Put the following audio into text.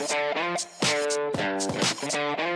Thank you.